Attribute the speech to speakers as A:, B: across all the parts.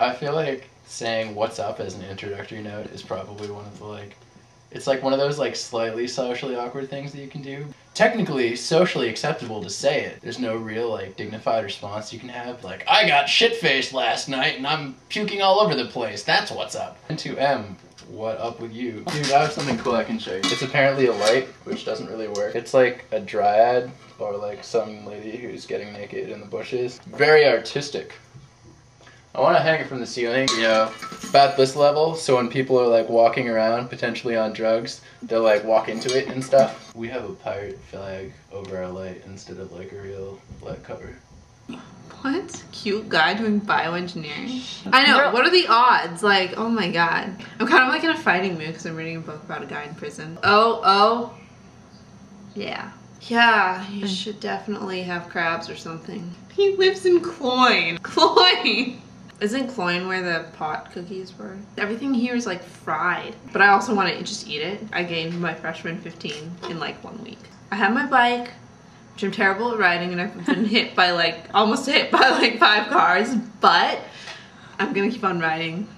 A: I feel like saying what's up as an introductory note is probably one of the like it's like one of those like slightly socially awkward things that you can do. Technically socially acceptable to say it. There's no real like dignified response you can have like I got shit faced last night and I'm puking all over the place. That's what's up. And to M, what up with you? Dude, I have something cool I can show you. It's apparently a light, which doesn't really work. It's like a dryad or like some lady who's getting naked in the bushes. Very artistic. I want to hang it from the ceiling, you know, about this level, so when people are like walking around, potentially on drugs, they'll like walk into it and stuff. We have a pirate flag over our light instead of like a real light cover.
B: What? Cute guy doing bioengineering? I know, what are the odds? Like, oh my god. I'm kind of like in a fighting mood because I'm reading a book about a guy in prison. Oh, oh. Yeah. Yeah, you mm. should definitely have crabs or something. He lives in Cloyne. Cloyne! Isn't Cloyne where the pot cookies were? Everything here is like fried. But I also want to just eat it. I gained my freshman 15 in like one week. I have my bike, which I'm terrible at riding and I've been hit by like, almost hit by like five cars, but I'm gonna keep on riding.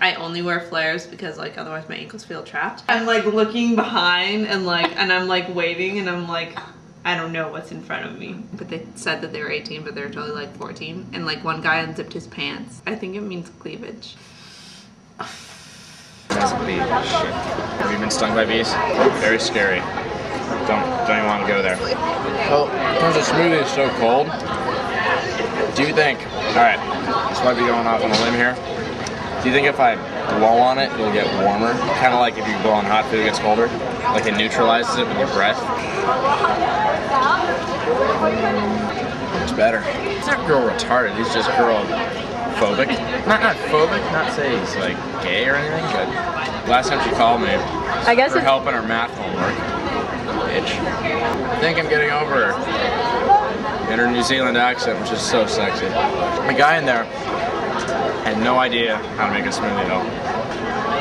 B: I only wear flares because like otherwise my ankles feel trapped. I'm like looking behind and like, and I'm like waiting and I'm like, I don't know what's in front of me. But they said that they were 18, but they were totally like 14. And like one guy unzipped his pants. I think it means cleavage.
C: That's a bee. Have you been stung by bees? Very scary. Don't don't even want to go there. Well, because the smoothie is so cold, do you think? All right, this might be going off on a limb here. Do you think if I blow on it, it'll get warmer? Kind of like if you blow on hot food, it gets colder. Like it neutralizes it with your breath. It's better. He's not girl retarded. He's just girl phobic. Not not phobic. Not say he's like gay or anything, but last time she called me
D: I guess
C: for helping her math homework. Bitch. I think I'm getting over her. In her New Zealand accent, which is so sexy. The guy in there had no idea how to make a smoothie at all.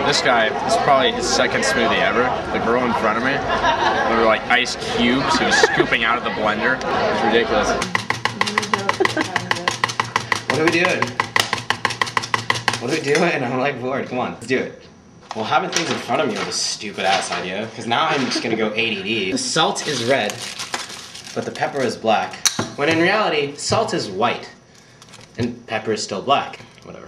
C: This guy, is probably his second smoothie ever. The girl in front of me, they were like ice cubes he was scooping out of the blender. It's ridiculous.
E: What are we doing? What are we doing? I'm like bored. Come on, let's do it. Well, having things in front of me was a stupid ass idea, because now I'm just gonna go ADD. The salt is red, but the pepper is black. When in reality, salt is white, and pepper is still black. Whatever.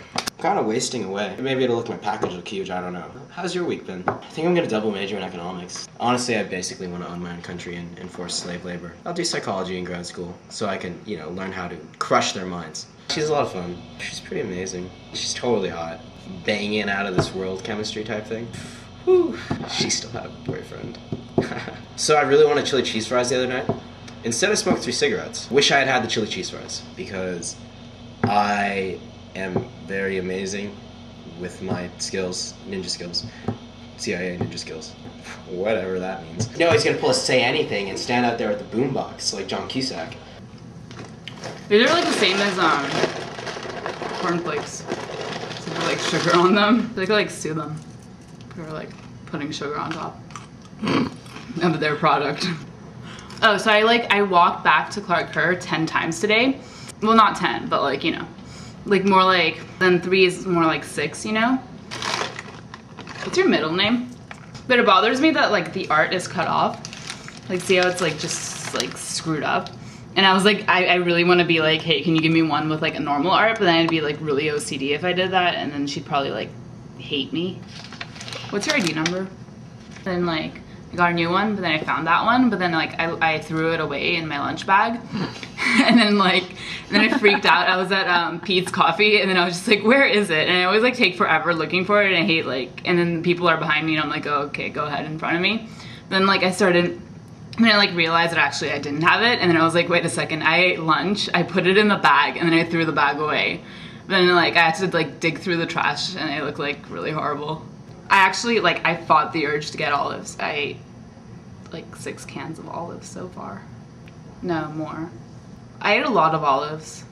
E: Kind of wasting away. Maybe it'll look my package look huge, I don't know. How's your week been? I think I'm gonna double major in economics. Honestly, I basically want to own my own country and enforce slave labor. I'll do psychology in grad school, so I can, you know, learn how to crush their minds. She's a lot of fun. She's pretty amazing. She's totally hot. Banging out of this world chemistry type thing. Whew. She still had a boyfriend. so I really wanted chili cheese fries the other night. Instead, I smoked three cigarettes. Wish I had had the chili cheese fries because I am very amazing with my skills, ninja skills, CIA ninja skills, whatever that means. No, he's gonna pull a say anything and stand out there with the boombox like John Cusack.
D: These are like the same as um cornflakes. So they like sugar on them. They could like sue them for like putting sugar on top of their product. Oh, so I like I walked back to Clark Kerr ten times today. Well, not ten, but like you know, like more like then three is more like six. You know. What's your middle name? But it bothers me that like the art is cut off. Like see how it's like just like screwed up. And I was like, I, I really want to be like, hey, can you give me one with like a normal art? But then I'd be like really OCD if I did that, and then she'd probably like hate me. What's your ID number? Then like I got a new one, but then I found that one, but then like I, I threw it away in my lunch bag, and then like and then I freaked out. I was at um, Peet's Coffee, and then I was just like, where is it? And I always like take forever looking for it, and I hate like, and then people are behind me, and I'm like, oh, okay, go ahead in front of me. Then like I started and then I like realized that actually I didn't have it, and then I was like, wait a second, I ate lunch, I put it in the bag, and then I threw the bag away. Then like I had to like dig through the trash, and it looked like really horrible. I actually like I fought the urge to get olives. I ate like six cans of olives so far. No more. I ate a lot of olives.